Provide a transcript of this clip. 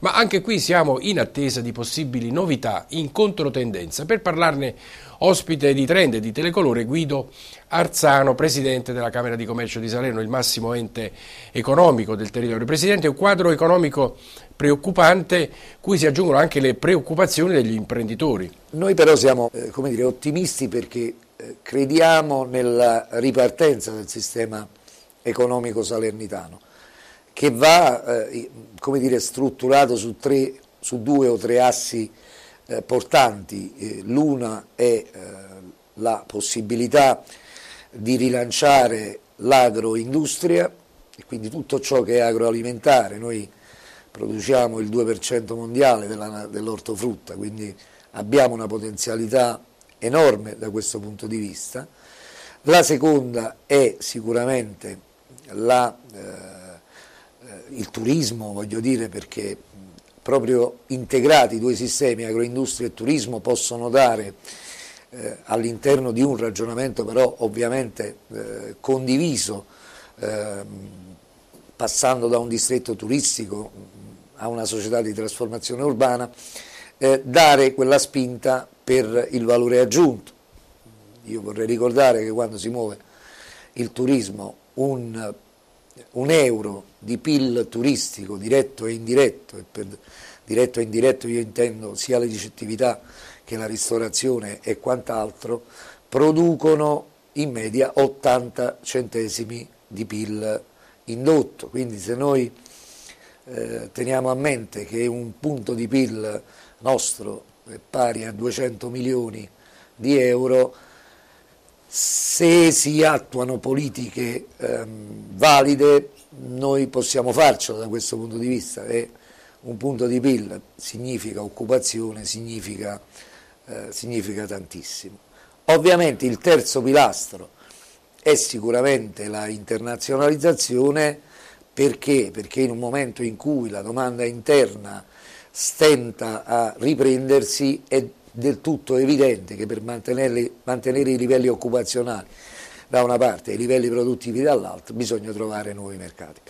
ma anche qui siamo in attesa di possibili novità in controtendenza. Per parlarne ospite di Trend e di Telecolore Guido Arzano, presidente della Camera di Commercio di Salerno, il massimo ente economico del territorio. Presidente, un quadro economico preoccupante cui si aggiungono anche le preoccupazioni degli imprenditori. Noi però siamo eh, dire, ottimisti perché eh, crediamo nella ripartenza del sistema economico salernitano che va eh, dire, strutturato su, tre, su, due o tre assi eh, portanti. Eh, l'una è eh, la possibilità di rilanciare l'agroindustria e quindi tutto ciò che è agroalimentare. Noi produciamo il 2% mondiale dell'ortofrutta, quindi abbiamo una potenzialità enorme da questo punto di vista. La seconda è sicuramente la, eh, il turismo, voglio dire, perché proprio integrati i due sistemi, agroindustria e turismo, possono dare eh, all'interno di un ragionamento però ovviamente eh, condiviso, ehm, passando da un distretto turistico a una società di trasformazione urbana, eh, dare quella spinta per il valore aggiunto. Io vorrei ricordare che quando si muove il turismo un, un euro di PIL turistico diretto e indiretto, e per diretto e indiretto io intendo sia la ricettività che la ristorazione e quant'altro, producono in media 80 centesimi di PIL indotto. Quindi se noi eh, teniamo a mente che un punto di PIL nostro è pari a 200 milioni di euro, se si attuano politiche ehm, valide noi possiamo farcela da questo punto di vista e un punto di PIL significa occupazione, significa, eh, significa tantissimo. Ovviamente il terzo pilastro è sicuramente la internazionalizzazione perché? Perché in un momento in cui la domanda interna stenta a riprendersi è del tutto evidente che per mantenere, mantenere i livelli occupazionali da una parte e i livelli produttivi dall'altra bisogna trovare nuovi mercati.